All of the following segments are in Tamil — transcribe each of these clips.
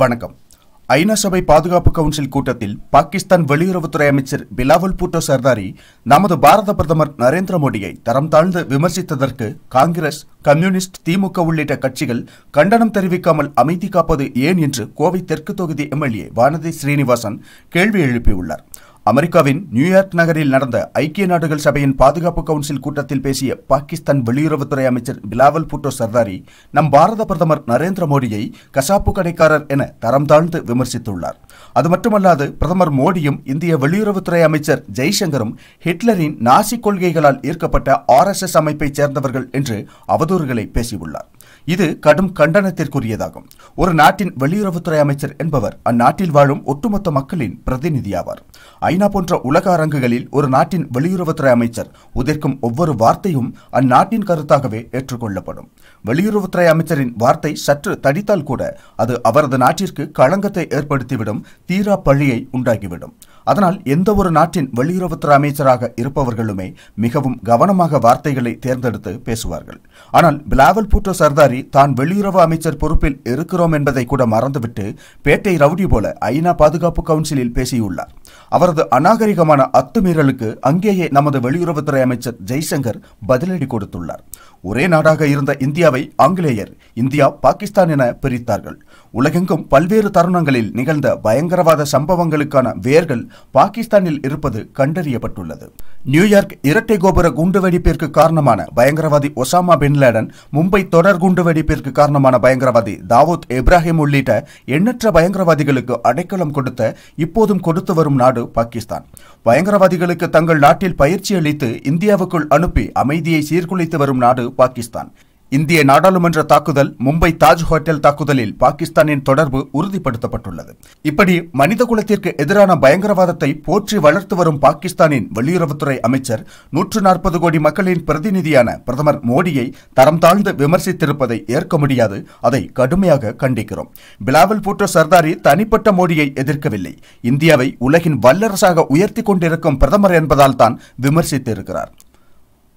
வணக்கம். ஐநா சபை பாதுகாப்பு கவுன்சில் கூட்டத்தில் பாகிஸ்தான் வெளியுறவுத்துறை அமைச்சர் பிலாவல் பூட்டோ சர்தாரி நமது பாரத பிரதமர் நரேந்திர மோடியை தரம் தாழ்ந்து விமர்சித்ததற்கு காங்கிரஸ் கம்யூனிஸ்ட் திமுக உள்ளிட்ட கட்சிகள் கண்டனம் தெரிவிக்காமல் அமைதி காப்பது ஏன் என்று கோவை தெற்கு தொகுதி எம்எல்ஏ வானதி ஸ்ரீனிவாசன் கேள்வி எழுப்பியுள்ளார். அமெரிக்காவின் நியூயார்க் நகரில் நடந்த ஐக்கிய நாடுகள் சபையின் பாதுகாப்பு கவுன்சில் கூட்டத்தில் பேசிய பாகிஸ்தான் வெளியுறவுத்துறை அமைச்சர் பிலாவல் புட்டோ சர்தாரி நம் பாரத பிரதமர் நரேந்திர மோடியை கசாப்பு கடைக்காரர் என தரம் தாழ்ந்து விமர்சித்துள்ளார். அது மட்டுமல்லாது பிரதமர் மோடியும் இந்திய வெளியுறவுத்துறை அமைச்சர் ஜெய்சங்கரும் ஹிட்லரின் நாசி கொள்கைகளால் ஈர்க்கப்பட்ட ஆர்எஸ்எஸ் அமைப்பைச் சேர்ந்தவர்கள் என்று அவதூறுகளை பேசியுள்ளார். இது கடும் கண்டனத்திற்குரியதாகும். ஒரு நாட்டின் வெளியுறவுத்துறை அமைச்சர் என்பவர் அந்நாட்டில் வாழும் ஒட்டுமொத்த மக்களின் பிரதிநிதியாவார். ஐநா போன்ற உலக அரங்குகளில் ஒரு நாட்டின் வெளியுறவுத்துறை அமைச்சர் உதிர்க்கும் ஒவ்வொரு வார்த்தையும் அந்நாட்டின் கருத்தாகவே ஏற்றுக்கொள்ளப்படும். வெளியுறவுத்துறை அமைச்சரின் வார்த்தை சற்று தடித்தால் கூட அது அவரது நாட்டிற்கு களங்கத்தை ஏற்படுத்திவிடும் தீரா பழியை உண்டாகிவிடும் அதனால் எந்த ஒரு நாட்டின் வெளியுறவுத்துறை அமைச்சராக இருப்பவர்களுமே மிகவும் கவனமாக வார்த்தைகளை தேர்ந்தெடுத்து பேசுவார்கள். ஆனால் பிலாவல் பூட்டோ சர்தாரி தான் வெளியுறவு அமைச்சர் பொறுப்பில் இருக்கிறோம் என்பதை கூட மறந்துவிட்டு பேட்டை ரவுடி போல ஐநா பாதுகாப்பு கவுன்சிலில் பேசியுள்ளார். அவரது அநாகரிகமான அத்துமீறலுக்கு அங்கேயே நமது வெளியுறவுத்துறை அமைச்சர் ஜெய்சங்கர் பதிலடி கொடுத்துள்ளார். ஒரே நாடாக இருந்த இந்தியாவை ஆங்கிலேயர் இந்தியா பாகிஸ்தான் என பிரித்தார்கள். உலகெங்கும் பல்வேறு தருணங்களில் நிகழ்ந்த பயங்கரவாத சம்பவங்களுக்கான வேர்கள் பாகிஸ்தானில் இருப்பது கண்டறியப்பட்டுள்ளது. நியூயார்க் இரட்டை கோபுர குண்டுவெடிப்பிற்கு காரணமான பயங்கரவாதி ஒசாமா பின் லேடன் மும்பை தொடர் குண்டுவெடிப்பிற்கு காரணமான பயங்கரவாதி தாவூத் இப்ராஹிம் உள்ளிட்ட எண்ணற்ற பயங்கரவாதிகளுக்கு அடைக்கலம் கொடுத்த இப்போதும் கொடுத்து வரும் நாடு பாகிஸ்தான். பயங்கரவாதிகளுக்கு தங்கள் நாட்டில் பயிற்சி அளித்து இந்தியாவுக்குள் அனுப்பி அமைதியை சீர்குலைத்து வரும் நாடு பாகிஸ்தான். இந்திய நாடாளுமன்ற தாக்குதல் மும்பை தாஜ் ஹோட்டல் தாக்குதலில் பாகிஸ்தானின் தொடர்பு உறுதிப்படுத்தப்பட்டுள்ளது. இப்படி மனித குலத்திற்கு எதிரான பயங்கரவாதத்தை போற்றி வளர்த்து வரும் பாகிஸ்தானின் வெளியுறவுத்துறை அமைச்சர் நூற்று நாற்பது கோடி மக்களின் பிரதிநிதியான பிரதமர் மோடியை தரம் தாழ்ந்து விமர்சித்திருப்பதை ஏற்க முடியாது. அதை கடுமையாக கண்டிக்கிறோம். பிலாவல் பூட்டோ சர்தாரி தனிப்பட்ட மோடியை எதிர்க்கவில்லை. இந்தியாவை உலகின் வல்லரசாக உயர்த்தி கொண்டிருக்கும் பிரதமர் என்பதால் தான் விமர்சித்திருக்கிறார்.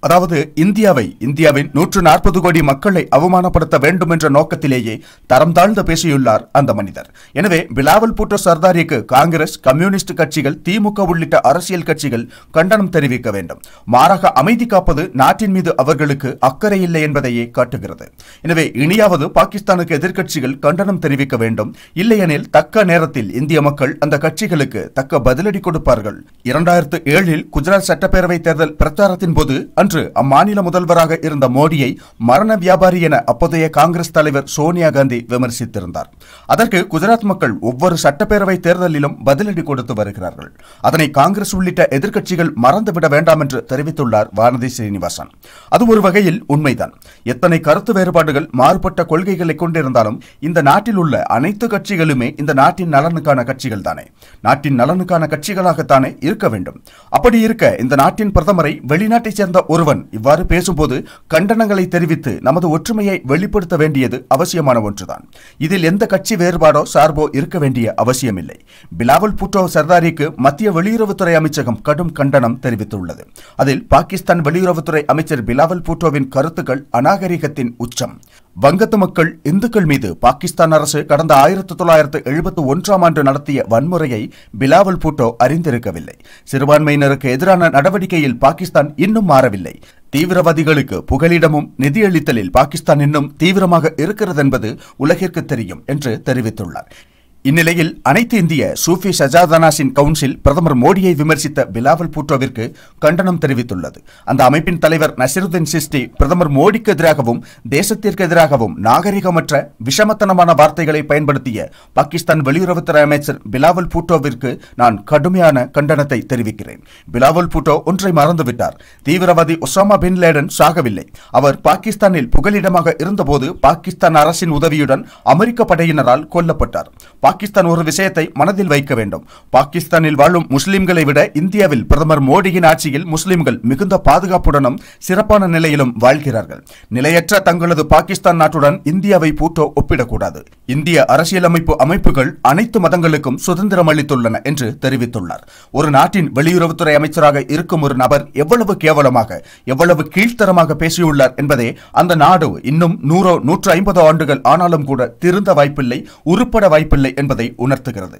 அதாவது இந்தியாவை இந்தியாவின் நூற்று நாற்பது கோடி மக்களை அவமானப்படுத்த வேண்டும் என்ற நோக்கத்திலேயே தரம் தாழ்ந்து பேசியுள்ளார் அந்த மனிதர். எனவே பிலாவல் பூட்டோ சர்தாரிக்கு காங்கிரஸ் கம்யூனிஸ்ட் கட்சிகள் திமுக உள்ளிட்ட அரசியல் கட்சிகள் கண்டனம் தெரிவிக்க வேண்டும். மாறாக அமைதி காப்பது நாட்டின் மீது அவர்களுக்கு அக்கறை இல்லை என்பதையே காட்டுகிறது. எனவே இனியாவது பாகிஸ்தானுக்கு எதிர்க்கட்சிகள் கண்டனம் தெரிவிக்க வேண்டும். இல்லையெனில் தக்க நேரத்தில் இந்திய மக்கள் அந்த கட்சிகளுக்கு தக்க பதிலடி கொடுப்பார்கள். இரண்டாயிரத்து ஏழில் குஜராத் சட்டப்பேரவை தேர்தல் பிரச்சாரத்தின் போது அன்று அன்று அம்மாநில முதல்வராக இருந்த மோடியை மரண வியாபாரி என அப்போதைய காங்கிரஸ் தலைவர் சோனியா காந்தி விமர்சித்திருந்தார். அதற்கு குஜராத் மக்கள் ஒவ்வொரு சட்டப்பேரவை தேர்தலிலும் பதிலடி கொடுத்து வருகிறார்கள். அதனை காங்கிரஸ் உள்ளிட்ட எதிர்க்கட்சிகள் மறந்துவிட வேண்டாம் என்று தெரிவித்துள்ளார் வானதி ஸ்ரீனிவாசன் அது ஒரு வகையில் உண்மைதான். எத்தனை கருத்து வேறுபாடுகள் மாறுபட்ட கொள்கைகளை கொண்டிருந்தாலும் இந்த நாட்டில் உள்ள அனைத்து கட்சிகளுமே இந்த நாட்டின் நலனுக்கான கட்சிகள் தானே நாட்டின் நலனுக்கான கட்சிகளாகத்தானே இருக்க வேண்டும். அப்படி இருக்க இந்த நாட்டின் பிரதமரை வெளிநாட்டைச் சேர்ந்த ஒரு ஒருவன் இவ்வாறு பேசும்போது கண்டனங்களை தெரிவித்து நமது ஒற்றுமையை வெளிப்படுத்த வேண்டியது அவசியமான ஒன்றுதான். இதில் எந்த கட்சி வேறுபாடோ சார்போ இருக்க வேண்டிய அவசியமில்லை. பிலாவல் பூட்டோ சர்தாரிக்கு மத்திய வெளியுறவுத்துறை அமைச்சகம் கடும் கண்டனம் தெரிவித்துள்ளது. அதில் பாகிஸ்தான் வெளியுறவுத்துறை அமைச்சர் பிலாவல் பூட்டோவின் கருத்துக்கள் அநாகரிகத்தின் உச்சம். வங்கத்து மக்கள் இந்துக்கள் மீது பாகிஸ்தான் அரசு கடந்த ஆயிரத்தி தொள்ளாயிரத்து எழுபத்தி ஒன்றாம் ஆண்டு நடத்திய வன்முறையை பிலாவல் பூட்டோ அறிந்திருக்கவில்லை. சிறுபான்மையினருக்கு எதிரான நடவடிக்கையில் பாகிஸ்தான் இன்னும் மாறவில்லை. தீவிரவாதிகளுக்கு புகலிடமும் நிதியளித்தலில் பாகிஸ்தான் இன்னும் தீவிரமாக இருக்கிறது என்பது உலகிற்கு தெரியும் என்று தெரிவித்துள்ளார். இந்நிலையில் அனைத்து இந்திய சூஃபி ஷஜாதனாஸின் கவுன்சில் பிரதமர் மோடியை விமர்சித்த பிலாவல் பூட்டோவிற்கு கண்டனம் தெரிவித்துள்ளது. அந்த அமைப்பின் தலைவர் நசிருதீன் சிஸ்டி பிரதமர் மோடிக்கு எதிராகவும் தேசத்திற்கு எதிராகவும் நாகரிகமற்ற விஷமத்தனமான வார்த்தைகளை பயன்படுத்திய பாகிஸ்தான் வெளியுறவுத்துறை அமைச்சர் பிலாவல் பூட்டோவிற்கு நான் கடுமையான கண்டனத்தை தெரிவிக்கிறேன். பிலாவல் பூட்டோ ஒன்றை மறந்துவிட்டார். தீவிரவாதி ஒசாமா பின் லேடன் சாகவில்லை. அவர் பாகிஸ்தானில் புகலிடமாக இருந்தபோது பாகிஸ்தான் அரசின் உதவியுடன் அமெரிக்க படையினரால் கொல்லப்பட்டார். பாகிஸ்தான் ஒரு விஷயத்தை மனதில் வைக்க வேண்டும். பாகிஸ்தானில் வாழும் முஸ்லிம்களை விட இந்தியாவில் பிரதமர் மோடியின் ஆட்சியில் முஸ்லிம்கள் மிகுந்த பாதுகாப்புடனும் சிறப்பான நிலையிலும் வாழ்கிறார்கள். நிலையற்ற தங்களது பாகிஸ்தான் நாட்டுடன் இந்தியாவை பூட்டோ ஒப்பிடக்கூடாது. இந்திய அரசியலமைப்பு அமைப்புகள் அனைத்து மதங்களுக்கும் சுதந்திரம் அளித்துள்ளன என்று தெரிவித்துள்ளார். ஒரு நாட்டின் வெளியுறவுத்துறை அமைச்சராக இருக்கும் ஒரு நபர் எவ்வளவு கேவலமாக எவ்வளவு கீழ்த்தரமாக பேசியுள்ளார் என்பதே அந்த நாடு இன்னும் நூறோ நூற்று ஐம்பது ஆண்டுகள் ஆனாலும் கூட திருந்த வாய்ப்பில்லை உருப்பட வாய்ப்பில்லை என்பதை உணர்த்துகிறது.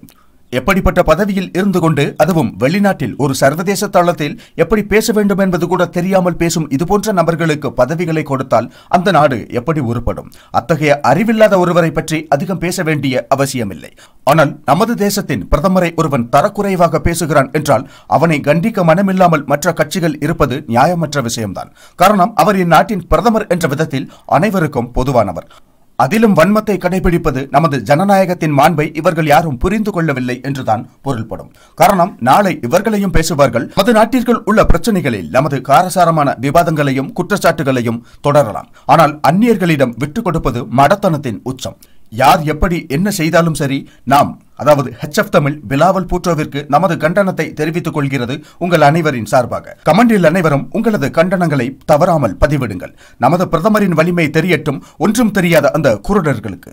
எப்படிப்பட்ட பதவியில் இருந்து கொண்டு அதுவும் வெளிநாட்டில் ஒரு சர்வதேச தளத்தில் எப்படி பேச வேண்டும் என்பது கூட தெரியாமல் பேசும் இதுபோன்ற நபர்களுக்கு பதவிகளை கொடுத்தால் அந்த நாடு எப்படி உருப்படும்? அத்தகைய அறிவில்லாத ஒருவரை பற்றி அதிகம் பேச வேண்டிய அவசியமில்லை. ஆனால் நமது தேசத்தின் பிரதமரை ஒருவன் தரக்குறைவாக பேசுகிறான் என்றால் அவனை கண்டிக்க மனமில்லாமல் மற்ற கட்சிகள் இருப்பது நியாயமற்ற விஷயம்தான். காரணம் அவர் இந்நாட்டின் பிரதமர் என்ற விதத்தில் அனைவருக்கும் பொதுவானவர். அதிலும் வன்மத்தை கடைபிடிப்பது நமது ஜனநாயகத்தின் மாண்பை இவர்கள் யாரும் புரிந்து கொள்ளவில்லை என்றுதான் பொருள்படும். காரணம் நாளை இவர்களையும் பேசுவார்கள். நமது நாட்டிற்குள் உள்ள பிரச்சனைகளில் நமது காரசாரமான விவாதங்களையும் குற்றச்சாட்டுகளையும் தொடரலாம். ஆனால் அந்நியர்களிடம் விட்டுக் கொடுப்பது மடத்தனத்தின் உச்சம். யார் எப்படி என்ன செய்தாலும் சரி நாம் அதாவது ஹெச்எஃப் தமிழ் பிலாவல் பூட்டோவிற்கு நமது கண்டனத்தை தெரிவித்துக் கொள்கிறது உங்கள் அனைவரின் சார்பாக. கமெண்டில் அனைவரும் உங்களது கண்டனங்களை தவறாமல் பதிவிடுங்கள். நமது பிரதமரின் வலிமை தெரியட்டும். ஒன்றும் தெரியாத அந்த குருடர்களுக்கு.